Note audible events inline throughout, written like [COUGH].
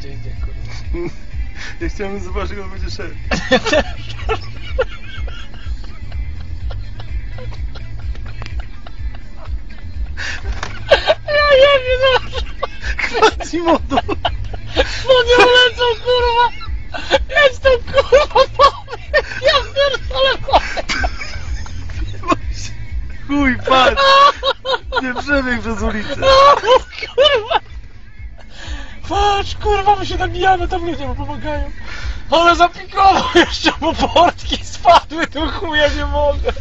gdzie indziej, kurwa. [LAUGHS] Ja chciałem zobaczyć, jak on będzie szedł. [LAUGHS] Ja nie wiem, Quasimodo! no nie lecą, kurwa! Jestem, kurwa, powiem! Ja pierdolę, kurwa! Chuj, patrz! [LAUGHS] Nie przebieg przez ulicę. Kurwa! Patrz, kurwa, my się nabijamy, tam ludzie mu pomagają. Ale zapikował jeszcze, bo portki spadły, to chuja nie mogę.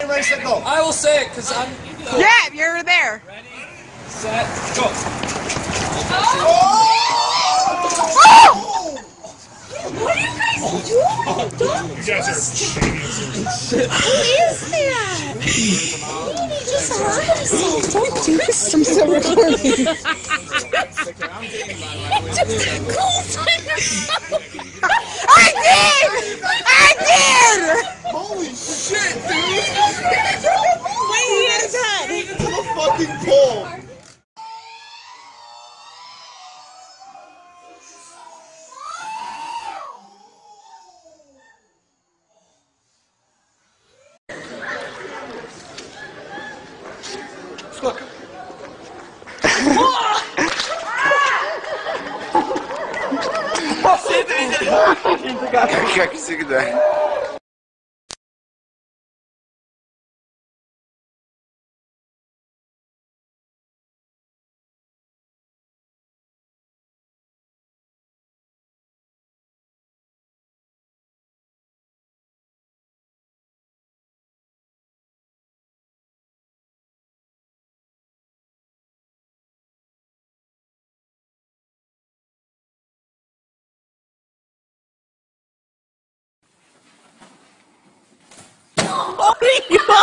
I will say it because I'm cool. Yeah, you're there. set, go. You guys are geniuses. What is that? You just hurt yourself. Don't do this. I'm still recording. I did! I did! Holy shit, dude! Wait, he is head. Take it to the fucking pole! Что? Как всегда. 你 [LAUGHS] 说